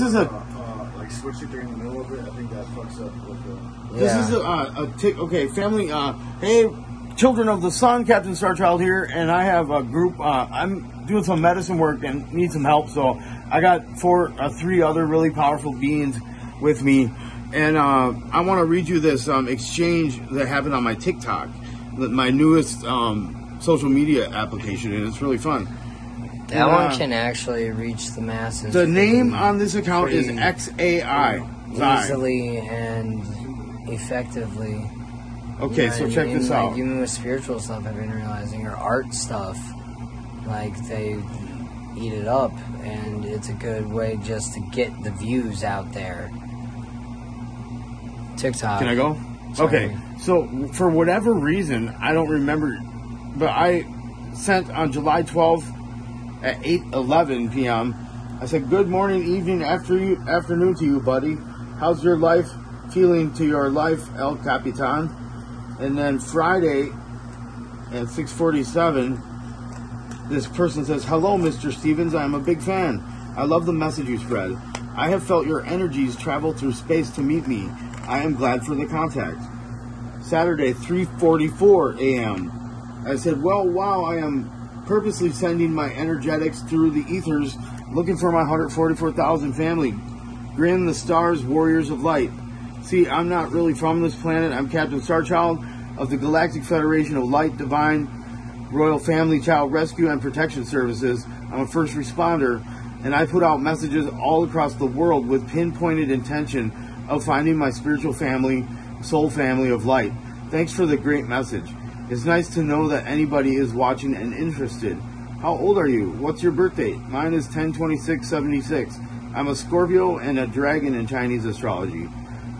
This is a uh, like switch it during the middle of it. I think that fucks up with the. This Yeah. is a, uh, a tick. Okay, family. Uh, hey, children of the sun, Captain Starchild here, and I have a group. Uh, I'm doing some medicine work and need some help, so I got four, uh, three other really powerful beings with me, and uh, I want to read you this um, exchange that happened on my TikTok, my newest um, social media application, and it's really fun. That one can actually reach the masses. The name on this account is XAI. Easily and effectively. Okay, You know so I check mean? this Like, out. even with spiritual stuff, I've been realizing, or art stuff, like they eat it up, and it's a good way just to get the views out there. TikTok. Can I go? Sorry. Okay. So for whatever reason, I don't remember, but I sent on July 12th at 8:11 p.m. I said, "Good morning, evening, after you, afternoon to you, buddy. How's your life feeling to your life, El Capitan?" And then Friday at 6:47, this person says, "Hello, Mr. Stevens. I am a big fan. I love the message you spread. I have felt your energies travel through space to meet me. I am glad for the contact." Saturday, 3:44 a.m. I said, "Well, wow, I am purposely sending my energetics through the ethers, looking for my 144,000 family. Grin the stars, warriors of light. See, I'm not really from this planet. I'm Captain Starchild of the Galactic Federation of Light, Divine, Royal Family Child Rescue and Protection Services. I'm a first responder, and I put out messages all across the world with pinpointed intention of finding my spiritual family, soul family of light. Thanks for the great message. It's nice to know that anybody is watching and interested. How old are you? What's your birth date? Mine is 102676. I'm a Scorpio and a dragon in Chinese astrology.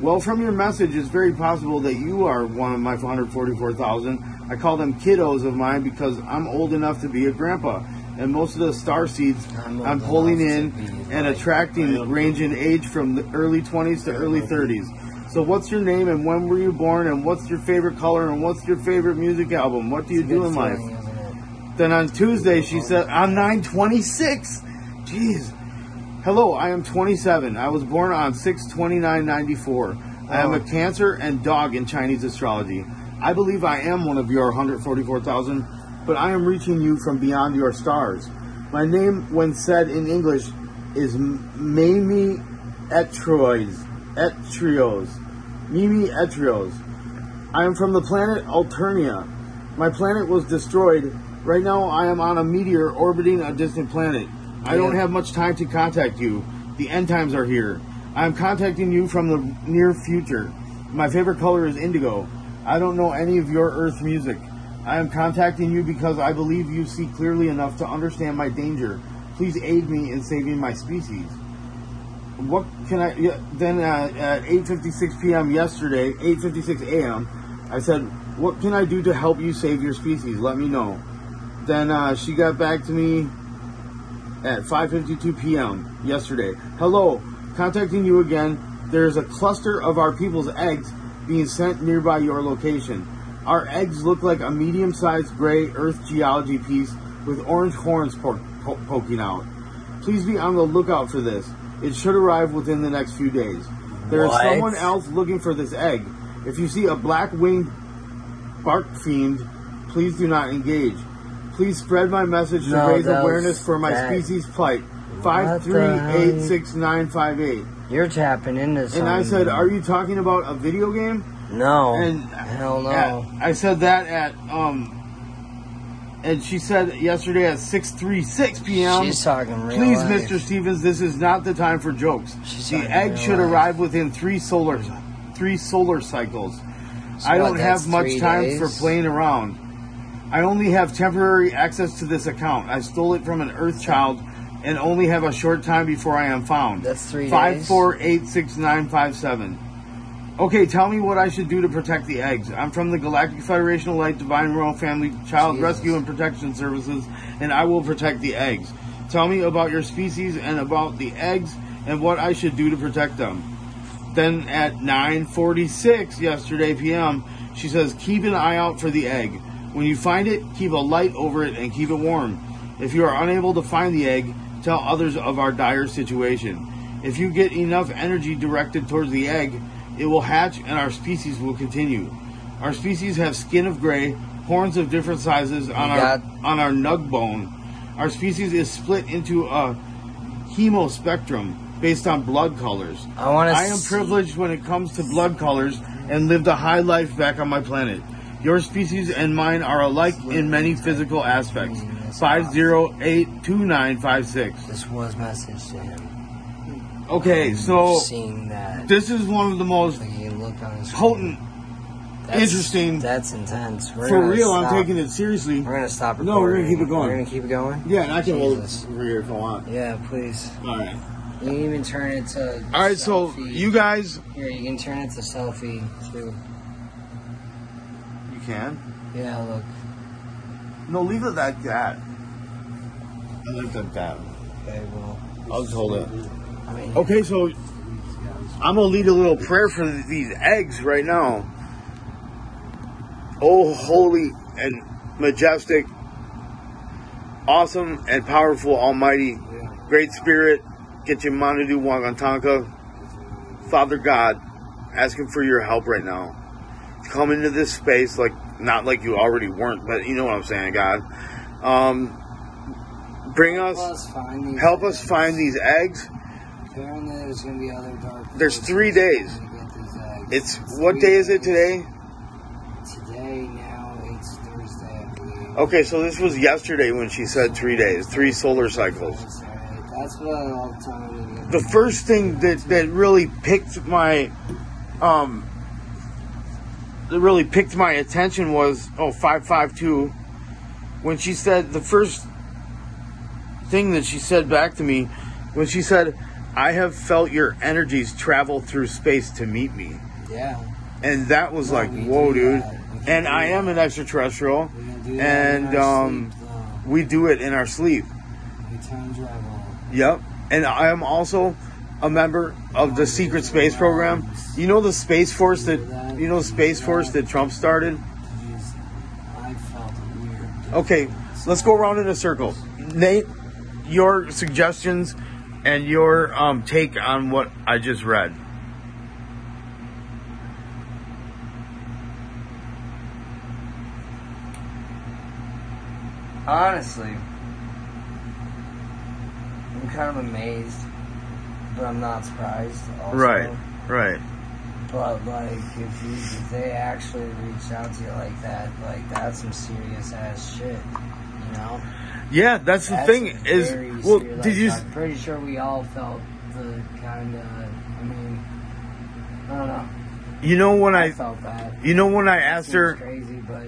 Well, from your message, it's very possible that you are one of my 144,000. I call them kiddos of mine because I'm old enough to be a grandpa. And most of the star seeds I'm pulling in enough to be and attracting range in age from the early 20s to early 30s. So, what's your name and when were you born and what's your favorite color and what's your favorite music album? What do you do in life? feeling, isn't it? Then on Tuesday, she said, I'm 926. Jeez. Hello, I am 27. I was born on 62994. I am a Cancer and dog in Chinese astrology. I believe I am one of your 144,000, but I am reaching you from beyond your stars. My name, when said in English, is Mamie Etrois. Etrioz. Mimi Etrioz. I am from the planet Alternia. My planet was destroyed. Right now, I am on a meteor orbiting a distant planet. I don't have much time to contact you. The end times are here. I am contacting you from the near future. My favorite color is indigo. I don't know any of your Earth music. I am contacting you because I believe you see clearly enough to understand my danger. Please aid me in saving my species. What can I? Then uh, at 8:56 p.m. yesterday, 8:56 a.m., I said, "What can I do to help you save your species? Let me know." Then uh, she got back to me at 5:52 p.m. yesterday. Hello, contacting you again. There's a cluster of our people's eggs being sent nearby your location. Our eggs look like a medium-sized gray Earth geology piece with orange horns po- po- poking out. Please be on the lookout for this. It should arrive within the next few days. There is What? someone else looking for this egg. If you see a black winged bark fiend, please do not engage. Please spread my message to raise awareness for my that- species plight. Five three eight six nine five eight. You're tapping into something. And I said, "Are you talking about a video game?" No. And Hell no. at- I said that at um, and she said yesterday at six three six p.m. She's talking real Please, life. Mr. Stevens, this is not the time for jokes. She's the egg should life. arrive within three solar three solar cycles. So I don't have much time days? for playing around. I only have temporary access to this account. I stole it from an Earth child and only have a short time before I am found. That's three Five days? four eight six nine five seven. Okay, tell me what I should do to protect the eggs. I'm from the Galactic Federation of Light Divine Royal Family Child Jesus. Rescue and Protection Services, and I will protect the eggs. Tell me about your species and about the eggs and what I should do to protect them. Then at 9:46 yesterday p.m., she says, "Keep an eye out for the egg. When you find it, keep a light over it and keep it warm. If you are unable to find the egg, tell others of our dire situation. If you get enough energy directed towards the egg, it will hatch and our species will continue. Our species have skin of gray, horns of different sizes on our on our nug bone. Our species is split into a hemospectrum based on blood colors. I want to. I am privileged when it comes to blood colors and lived a high life back on my planet. Your species and mine are alike in many physical aspects. 5082956. This was message to him. Okay, so this is one of the most like on his potent, That's- interesting. That's intense. We're For real, I'm taking it seriously. We're gonna stop recording. No, we're gonna keep it going. We're gonna keep it going. Yeah, and I can hold this over here if I want. Yeah, please. Alright. You can even turn it to. Alright, so you guys. Here, you can turn it to selfie too. You can? Yeah, look. No, leave it like that. I like that that. Okay, well. I'll just hold it. Okay, so I'm gonna lead a little prayer for these eggs right now. Oh, holy and majestic, awesome and powerful, Almighty, Great Spirit, get your Manitou Wagantanka, Father God, asking for your help right now. Come into this space like not like you already weren't, but you know what I'm saying, God. Um, bring us, us find these. help us find these eggs. Apparently, there's gonna be other dark. There's three days. to get these eggs. It's what day is it today? Today, now it's Thursday, Okay, so this was yesterday when she said three days, three solar cycles. That's what I'll tell you. The first thing that that really picked my um that really picked my attention was oh five five two when she said the first thing that she said back to me when she said I have felt your energies travel through space to meet me. Yeah. And that was No, like, whoa, dude. that. And I am an extraterrestrial. We can do that in And, um, sleep. We do it in our sleep. We time travel. Yep. And I am also a member of the secret space program. You know the space force that you know the space force that Trump started? Jeez, I felt weird. Okay, let's go around in a circle. Nate, your suggestions and your um, take on what I just read. Honestly, I'm kind of amazed, but I'm not surprised. Also. Right, right. But like, if, you, if they actually reach out to you like that, like that's some serious ass shit. You know. Yeah, that's the That's thing is well, serious. did you I'm pretty sure we all felt the kind of. I mean, I don't know. you know when I, I felt that. you know when I asked her crazy, but